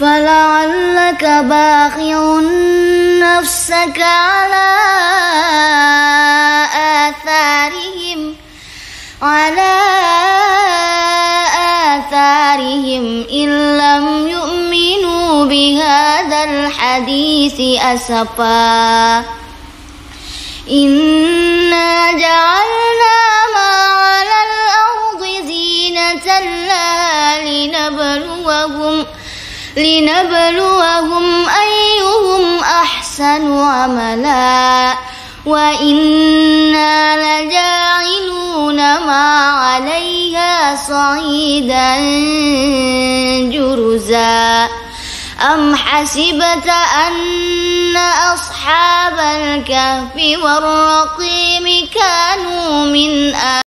فلعلك باخع نفسك على آثارهم على آثارهم إن لم يؤمنوا بهذا الحديث أسفا. إنا جعلنا ما على الأرض زينة لها لنبلوهم لنبلوهم أيهم أحسن عملا وإنا لجاعلون ما عليها صعيدا جرزا أم حسبت أن أصحاب الكهف والرقيم كانوا